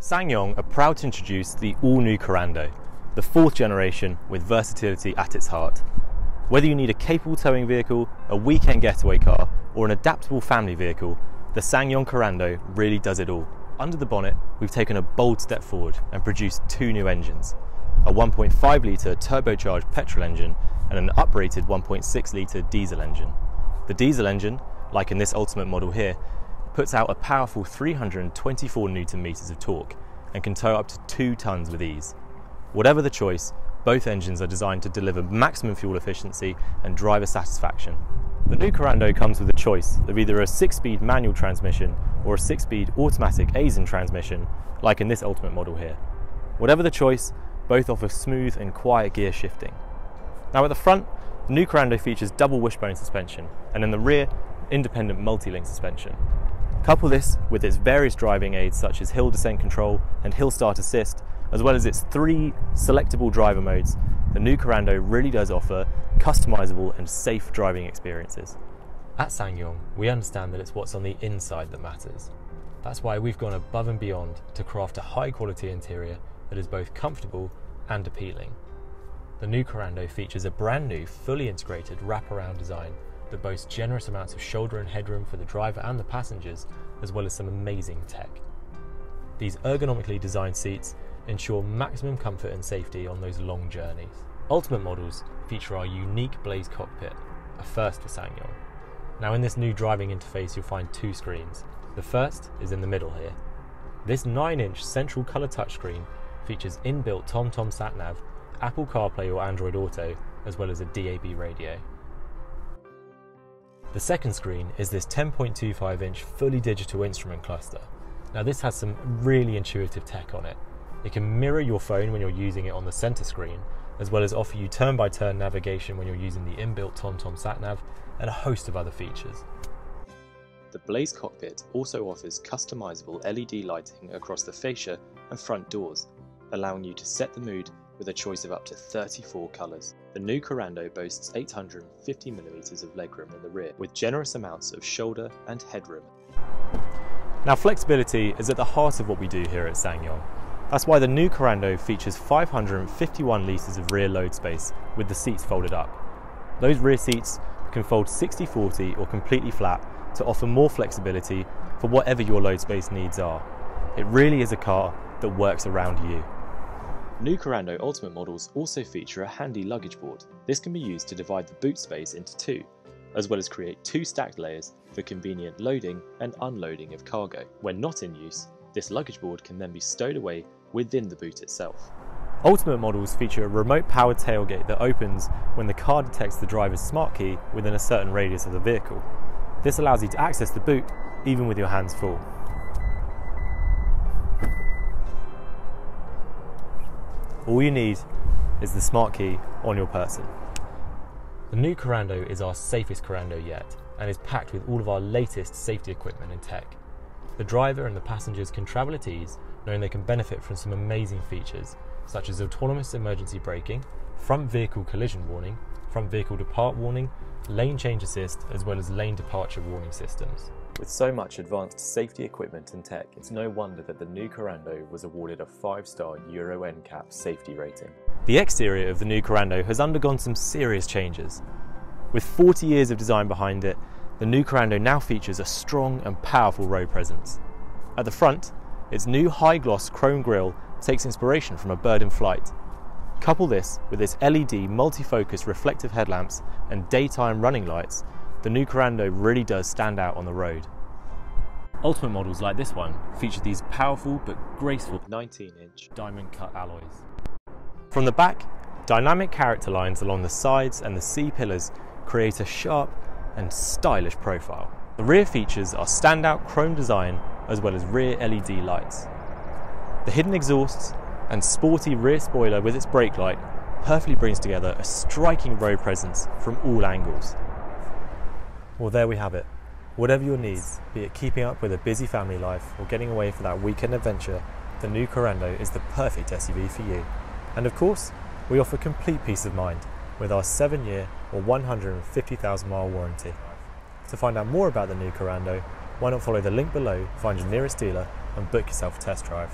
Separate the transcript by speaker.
Speaker 1: SsangYong are proud to introduce the all-new Korando, the fourth generation with versatility at its heart. Whether you need a capable towing vehicle, a weekend getaway car, or an adaptable family vehicle, the SsangYong Korando really does it all. Under the bonnet, we've taken a bold step forward and produced two new engines, a 1.5 litre turbocharged petrol engine and an uprated 1.6 litre diesel engine. The diesel engine, like in this Ultimate model here, puts out a powerful 324 newton meters of torque and can tow up to 2 tons with ease. Whatever the choice, both engines are designed to deliver maximum fuel efficiency and driver satisfaction. The new Korando comes with a choice of either a 6-speed manual transmission or a 6-speed automatic Aisin transmission, like in this Ultimate model here. Whatever the choice, both offer smooth and quiet gear shifting. Now at the front, the new Korando features double wishbone suspension, and in the rear, independent multi-link suspension. Couple this with its various driving aids such as hill descent control and hill start assist, as well as its three selectable driver modes, the new Korando really does offer customizable and safe driving experiences. At SsangYong, we understand that it's what's on the inside that matters. That's why we've gone above and beyond to craft a high quality interior that is both comfortable and appealing. The new Korando features a brand new, fully integrated wraparound design that boasts generous amounts of shoulder and headroom for the driver and the passengers, as well as some amazing tech. These ergonomically designed seats ensure maximum comfort and safety on those long journeys. Ultimate models feature our unique Blaze cockpit, a first for SsangYong. Now in this new driving interface you'll find two screens. The first is in the middle here. This 9-inch central colour touchscreen features inbuilt TomTom SatNav, Apple CarPlay or Android Auto, as well as a DAB radio. The second screen is this 10.25 inch fully digital instrument cluster. Now this has some really intuitive tech on it. It can mirror your phone when you're using it on the center screen, as well as offer you turn-by-turn navigation when you're using the inbuilt TomTom SatNav and a host of other features. The Blaze cockpit also offers customizable LED lighting across the fascia and front doors, allowing you to set the mood with a choice of up to 34 colours. The new Korando boasts 850mm of legroom in the rear, with generous amounts of shoulder and headroom. Now flexibility is at the heart of what we do here at SsangYong. That's why the new Korando features 551 litres of rear load space with the seats folded up. Those rear seats can fold 60-40 or completely flat to offer more flexibility for whatever your load space needs are. It really is a car that works around you. New Korando Ultimate models also feature a handy luggage board. This can be used to divide the boot space into two, as well as create two stacked layers for convenient loading and unloading of cargo. When not in use, this luggage board can then be stowed away within the boot itself. Ultimate models feature a remote powered tailgate that opens when the car detects the driver's smart key within a certain radius of the vehicle. This allows you to access the boot even with your hands full. All you need is the smart key on your person. The new Korando is our safest Korando yet and is packed with all of our latest safety equipment and tech. The driver and the passengers can travel at ease knowing they can benefit from some amazing features such as autonomous emergency braking, front vehicle collision warning, front vehicle depart warning, lane change assist, as well as lane departure warning systems. With so much advanced safety equipment and tech, it's no wonder that the new Korando was awarded a 5-star Euro NCAP safety rating. The exterior of the new Korando has undergone some serious changes. With 40 years of design behind it, the new Korando now features a strong and powerful road presence. At the front, its new high-gloss chrome grille takes inspiration from a bird in flight. Couple this with its LED multi-focus reflective headlamps and daytime running lights the new Korando really does stand out on the road. Ultimate models like this one feature these powerful but graceful 19-inch diamond cut alloys. From the back, dynamic character lines along the sides and the C-pillars create a sharp and stylish profile. The rear features are standout chrome design as well as rear LED lights. The hidden exhausts and sporty rear spoiler with its brake light perfectly brings together a striking road presence from all angles. Well, there we have it. Whatever your needs, be it keeping up with a busy family life or getting away for that weekend adventure, the new Korando is the perfect SUV for you. And of course, we offer complete peace of mind with our 7 year or 150,000 mile warranty. To find out more about the new Korando, why not follow the link below, find your nearest dealer, and book yourself a test drive.